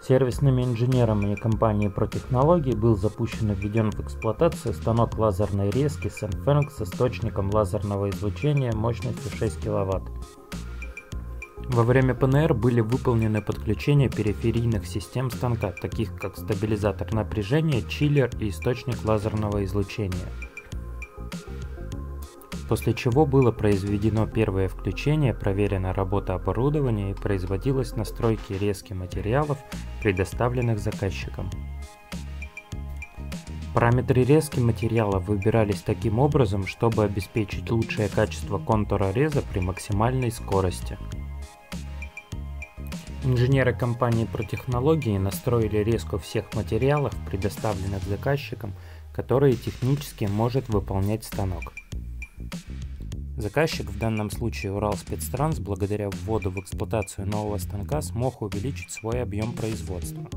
Сервисными инженерами компании ProTechnology был запущен и введен в эксплуатацию станок лазерной резки Senfeng с источником лазерного излучения мощностью 6 кВт. Во время ПНР были выполнены подключения периферийных систем станка, таких как стабилизатор напряжения, чиллер и источник лазерного излучения. После чего было произведено первое включение, проверена работа оборудования и производилась настройки резки материалов, предоставленных заказчиком. Параметры резки материала выбирались таким образом, чтобы обеспечить лучшее качество контура реза при максимальной скорости. Инженеры компании ProTechnology настроили резку всех материалов, предоставленных заказчиком, которые технически может выполнять станок. Заказчик, в данном случае Урал Спецтранс, благодаря вводу в эксплуатацию нового станка смог увеличить свой объем производства.